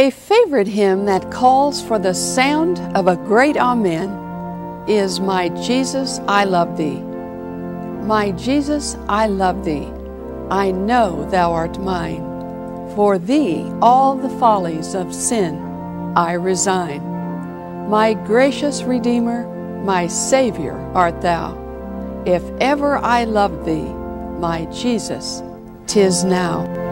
A favorite hymn that calls for the sound of a great Amen is My Jesus, I Love Thee. My Jesus, I love Thee. I know Thou art mine. For Thee all the follies of sin I resign. My gracious Redeemer, my Savior art Thou. If ever I loved Thee, my Jesus, tis now.